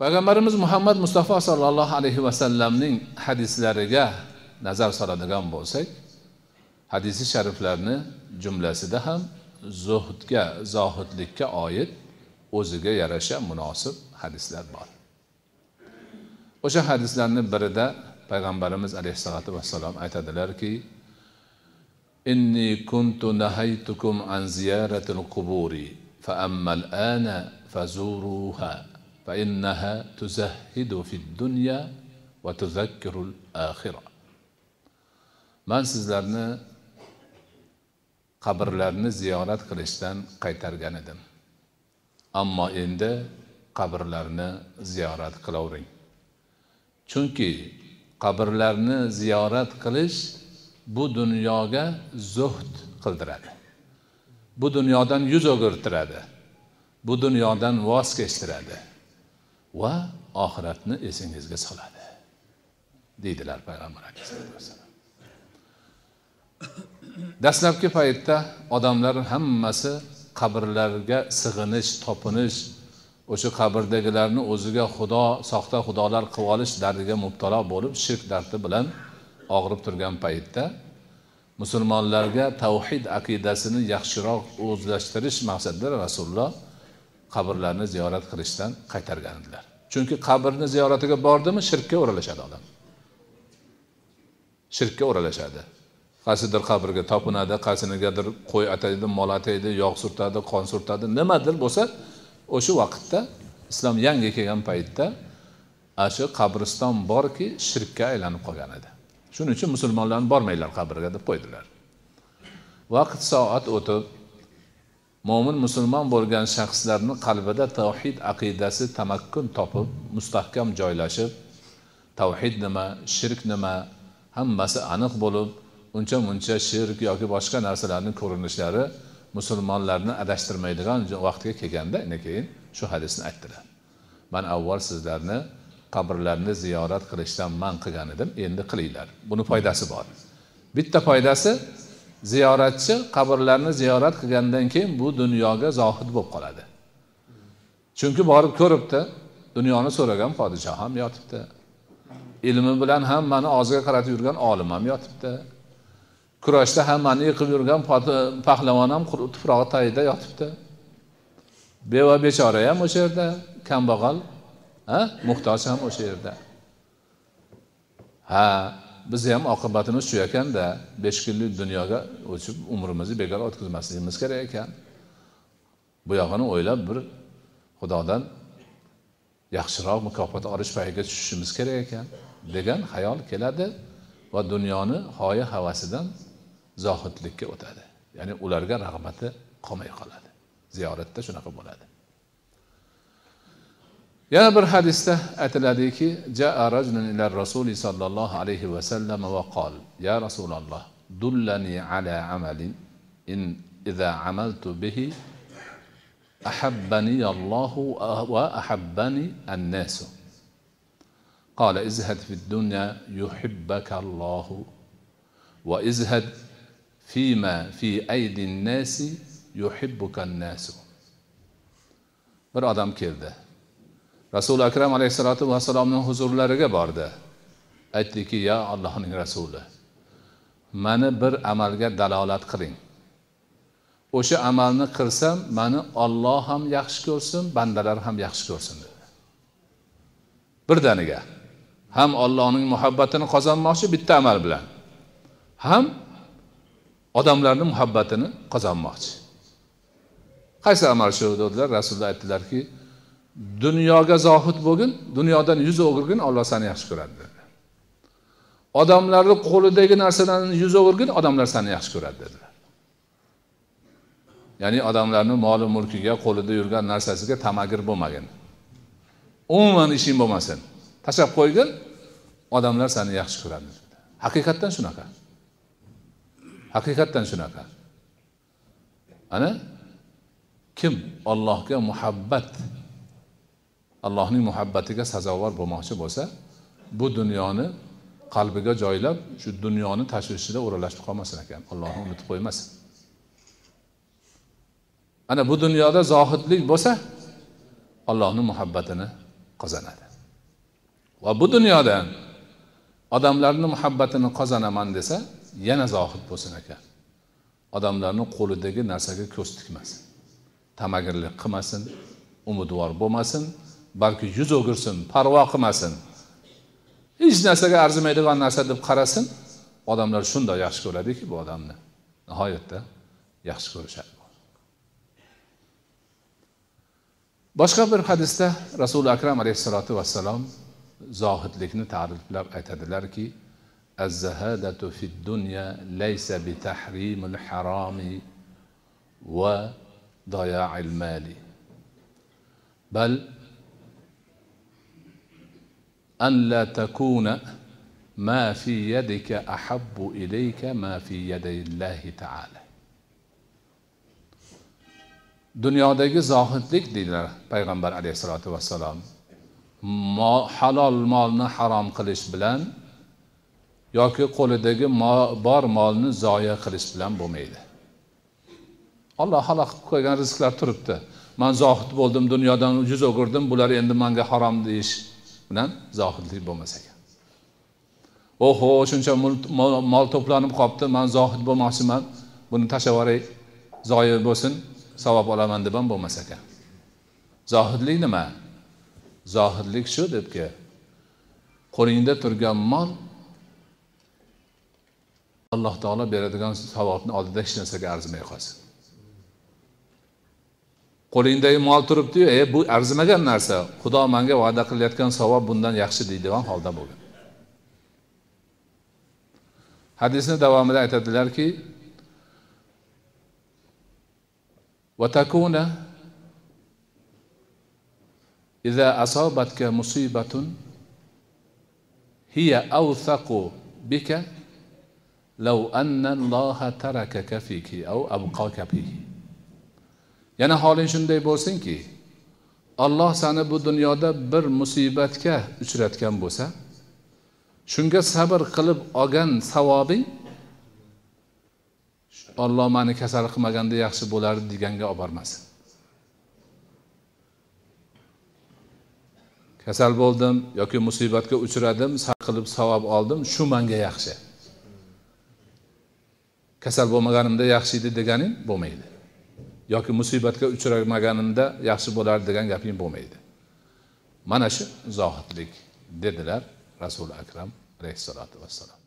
payg'ambarimiz muhammad mustafa sollallohu alayhi vasallamning hadislariga nazar soladigan bo'lsak hadisi shariflarni jumlasida ham zuhdga zohidlikka oid o'ziga yarasha munosib hadislar bor. O'sha hadislarni birida payg'ambarimiz alayhissalotu vassalom aytadilarki inni kuntu nahaytukum an ziyaratil quburi fa ammal ana fazuruha fa innaha tuzahhidu fid dunya va tuzakkirul akhirah man sizlarni qabrlarni ziyorat qilishdan qaytargan edim. Ammo endi qabrlarni ziyorat qilavering. Chunki qabrlarni ziyorat qilish bu dunyoga zuhd qildiradi. Bu dunyodan yuz o'girtiradi. Bu dunyodan voz kechtiradi va oxiratni esingizga soladi. Deydilar payg'ambar alayhissalatu dastlabki paytda odamlar hammasi qabrlarga sig'inish topinish o'sha qabrdagilarni o'ziga xudo soxta xudolar qilib olish dardiga mubtalo bo'lib shirk dardi bilan og'rib turgan paytda musulmonlarga tavhid aqidasini yaxshiroq o'zlashtirish maqsadida rasululloh qabrlarni ziyorat qilishdan qaytargan edilar chunki qabrni ziyoratiga bordimi shirkka o'ralashadi odam. Shirkka o'ralashadi. Qaysidir qabrga topinadi qaysinigadir qo'y ataydi mol ataydi yog' surtadi qon surtadi. Nimadir bo'lsa o'sha vaqtda islom yangi kelgan paytda ana shu qabriston borki shirkka aylanib qolgan edi. Shuning uchun musulmonlarni bormanglar qabrga deb qo'ydilar. Vaqt soat o'tib mo'min musulmon bo'lgan shaxslarni qalbida tavhid aqidasi tamakkun topib mustahkam joylashib tavhid nima shirk nima hammasi aniq bo'lib uncha muncha shirk yoki boshqa narsalarni ko'rinishlari musulmonlarni adashtirmaydigan vaqtga kelganda keyin shu hadisni aytdilar. Man avval sizlarni qabrlarni ziyorat qilishdan man qilgan edim endi qilinglar. Buni foydasi bor. Bitta foydasi ziyoratchi qabrlarni ziyorat qilgandan keyin bu dunyoga zohid bo'lib qoladi. Chunki borib ko'ribdi dunyoni so'ragan podshoh ham yotibdi. Ilmi bilan hammani og'ziga qaratib yurgan olim ham yotibdi. Kurashda hammani yiqib yurgan pahlavon ham tuprog'i tagida yotibdi. Beva bechora ham o'sha yerda kambag'al ha muhtoj ham o'sha yerda. Ha bizni ham oqibatimiz shu ekanda besh kunlik dunyoga o'chib umrimizni bekor o'tkazmasligimiz kerak ekan. Bu yog'ini o'ylab bir xudodan yaxshiroq mukofot olish payiga tushishimiz kerak ekan degan xayol keladi va dunyoni g'oya havasidan zohidlikka o'tadi. Ya'ni ularga rag'bati qolmay qoladi. Ziyoratda shunaqa bo'ladi. يا aytiladiki, حديثة أتلاديكي جاء رجل إلى الرسول صلى الله عليه وسلم وقال يا رسول الله دلني على عمل إن إذا عملت به أحبني الله وأحبني الناس قال ازهد في الدنيا يحبك الله وازهد فيما في أيدي الناس يحبك الناس Bir odam keldi. Rasuli akram alayhissalotu vassalomni huzurlariga bordi. Aytdiki yo allohning rasuli mani bir amalga dalolat qiling. O'sha amalni qilsam mani olloh ham yaxshi ko'rsin bandalar ham yaxshi ko'rsin dedi. Birdaniga ham ollohning muhabbatini qozonmoqchi bitta amal bilan ham odamlarni muhabbatini qozonmoqchi. Qaysi amal shu dedilar. Rasululloh aytdilarki dunyoga zohid bo'lgin dunyodan yuz o'girgin olloh seni yaxshi ko'radi dedi. Odamlarni qo'lidagi narsadan yuz o'girgin odamlar seni yaxshi ko'radi dedilar ya'ni odamlarni moli mulkiga qo'lida yurgan narsasiga tamagir bo'lmagin. Umuman ishing bo'lmasin. Tashlab qo'ygin odamlar seni yaxshi ko'radi haqiqatdan shunaqa. Haqiqatdan shunaqa. Ana? Kim? Ollohga muhabbat allohning muhabbatiga sazovor bo'lmoqchi bo'lsa bu dunyoni qalbiga joylab shu dunyoni tashvishida o'ralashib qolmasin ekan ollohni unutib qo'ymasin. Ana bu dunyoda zohidlik bo'lsa allohni muhabbatini qozonadi. Va bu dunyodan odamlarni muhabbatini qozonaman desa yana zohid bo'lsin ekan odamlarni qo'lidagi narsaga ko'z tikmasin tamagirlik qilmasin umidvor bo'lmasin balki yuz o'girsin parvo qilmasin hech narsaga arzimaydigan narsa deb qarasin odamlar shundoq yaxshi ko'radiki bu odamni nihoyatda yaxshi ko'rishadi boshqa bir hadisda rasuli akram alayhissalotu vassalom zohidlikni ta'riflab aytadilarki الزهادة في الدنيا ليس بتحريم الحرام وضياع المال بل أن لا تكون ما في يدك أحب إليك ما في يدي الله تعالى dunyodagi zohidlik deydilar payg'ambar alayhissalotu vassalom halol molni harom qilish bilan yoki qo'lidagi bor molni zoya qilish bilan bo'lmaydi olloh halol qilib qo'ygan rizqlar turibdi man zohid bo'ldim dunyodan yuz o'girdim bular endi manga harom deyish bilan zohidlik bo'lmas ekan. Oho shuncha mol to'planib qolibdi man zohid bo'lmoqchiman buni tashlab yuboray zoyi bo'lsin savob olaman deb ham bo'lmas ekan. Zohidlik nima? Zohidlik shu debki qo'lingda turgan mol alloh taolo beradigan savobni oldida hech narsaga arzimay qolsin qo'lingdagi mol turibdiyu e bu arzimagan narsa xudo manga va'da qilayotgan savob bundan yaxshi deydigan holda bo'lgin hadisni davomida aytadilarki وتكون إذا أصابتك مصيبة هي أوثق بك لو أن الله تركك فيك أو أبقاك فيه yana holing shunday bo'lsinki alloh sani bu dunyoda bir musibatga uchratgan bo'lsa shunga sabr qilib olgan savobing olloh mani kasal qilmaganda yaxshi bo'lardi deganga olib bormasin kasal bo'ldim yoki musibatga uchradim sabr qilib savob oldim shu manga yaxshi. Kasal bo'lmaganimda yaxshi edi deganing bo'lmaydi. Yoki musibatga uchramaganimda yaxshi bo'lardi degan gaping bo'lmaydi. Mana shu zohidlik dedilar rasuli akram alayhissalotu vassalom.